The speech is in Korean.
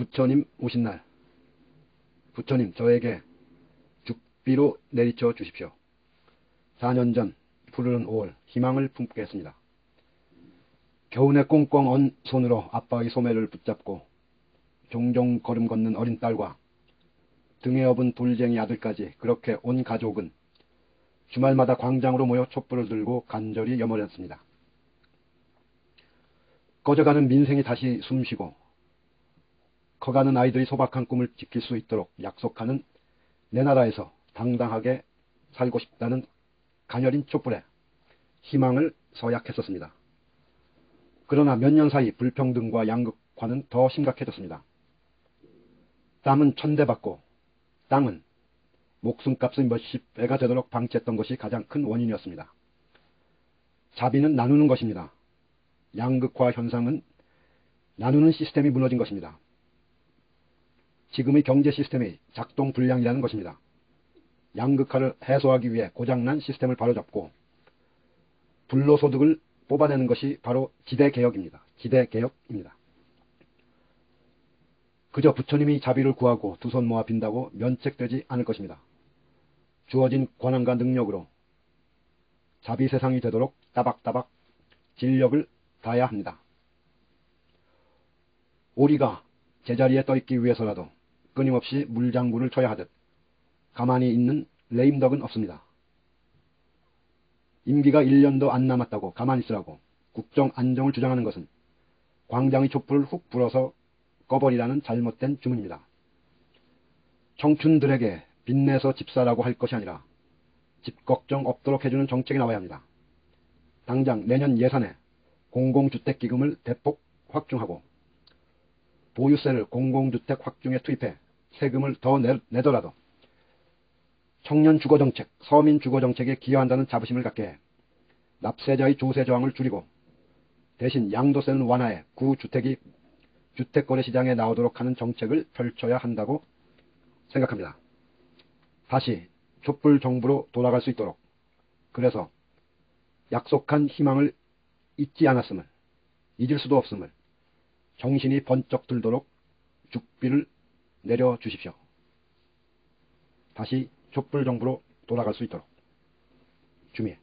부처님 오신 날 부처님 저에게 죽비로 내리쳐 주십시오. 4년 전 푸르른 5월 희망을 품게 했습니다. 겨우내 꽁꽁 언 손으로 아빠의 소매를 붙잡고 종종 걸음 걷는 어린 딸과 등에 업은 돌쟁이 아들까지 그렇게 온 가족은 주말마다 광장으로 모여 촛불을 들고 간절히 염원했습니다. 꺼져가는 민생이 다시 숨쉬고 커가는 아이들이 소박한 꿈을 지킬 수 있도록 약속하는 내 나라에서 당당하게 살고 싶다는 가녀린 촛불에 희망을 서약했었습니다. 그러나 몇 년 사이 불평등과 양극화는 더 심각해졌습니다. 땀은 천대받고 땅은 목숨값의 몇십 배가 되도록 방치했던 것이 가장 큰 원인이었습니다. 자비는 나누는 것입니다. 양극화 현상은 나누는 시스템이 무너진 것입니다. 지금의 경제 시스템의 작동 불량이라는 것입니다. 양극화를 해소하기 위해 고장난 시스템을 바로잡고 불로소득을 뽑아내는 것이 바로 지대개혁입니다. 지대개혁입니다. 그저 부처님이 자비를 구하고 두 손 모아 빈다고 면책되지 않을 것입니다. 주어진 권한과 능력으로 자비 세상이 되도록 따박따박 진력을 다해야 합니다. 우리가 제자리에 떠있기 위해서라도 끊임없이 물장구를 쳐야 하듯 가만히 있는 레임덕은 없습니다. 임기가 1년도 안 남았다고 가만히 있으라고 국정 안정을 주장하는 것은 광장의 촛불을 훅 불어서 꺼버리라는 잘못된 주문입니다. 청춘들에게 빚내서 집사라고 할 것이 아니라 집 걱정 없도록 해주는 정책이 나와야 합니다. 당장 내년 예산에 공공주택기금을 대폭 확충하고 보유세를 공공주택 확충에 투입해 세금을 더 내, 내더라도 청년 주거정책, 서민 주거정책에 기여한다는 자부심을 갖게 해 납세자의 조세 저항을 줄이고 대신 양도세는 완화해 구주택이 주택거래 시장에 나오도록 하는 정책을 펼쳐야 한다고 생각합니다. 다시 촛불 정부로 돌아갈 수 있도록 그래서 약속한 희망을 잊지 않았음을 잊을 수도 없음을 정신이 번쩍 들도록 죽비를 내려 주십시오. 다시 촛불 정부로 돌아갈 수 있도록 주미에